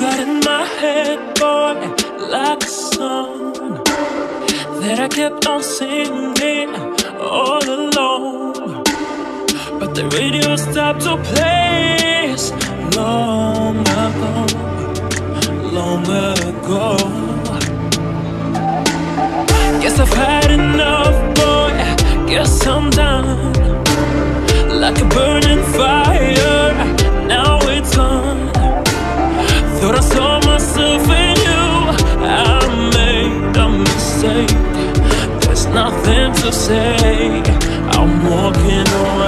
heart in my head, boy, like a song that I kept on singing all alone. But the radio stopped to play long ago, long ago. Guess I've had enough, boy. Guess I'm done. Like a burning to say. I'm walking away.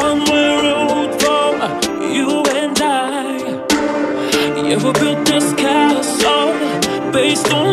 One-way road for you and I. You ever built this castle based on